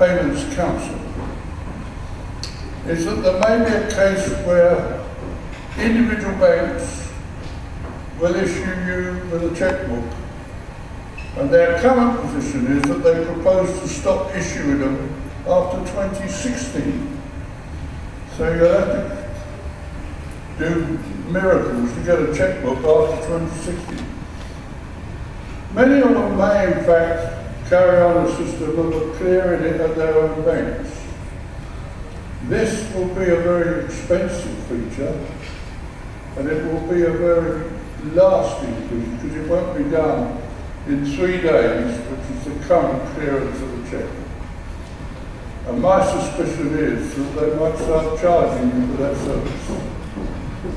Payments Council is that there may be a case where individual banks will issue you with a checkbook and their current position is that they propose to stop issuing them after 2016. So you'll have to do miracles to get a checkbook after 2016. Many of them may in fact carry on a system of clearing it at their own banks. This will be a very expensive feature and it will be a very lasting feature because it won't be done in three days, which is the current clearance of the check. And my suspicion is that they might start charging you for that service.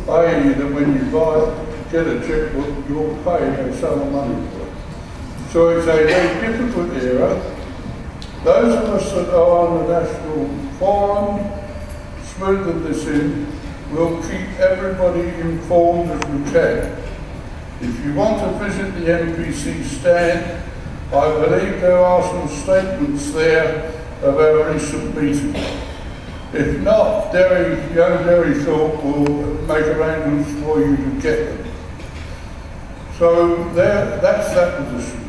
I.e. that when you buy, get a checkbook, you'll pay a sum of money for it. So it's a very difficult era. Those of us that are on the national forum, smoothen this in, will keep everybody informed as we can. If you want to visit the NPC stand, I believe there are some statements there of our recent meeting. If not, Derry, young Derry Thorpe will make arrangements for you to get them. So there, that's that position.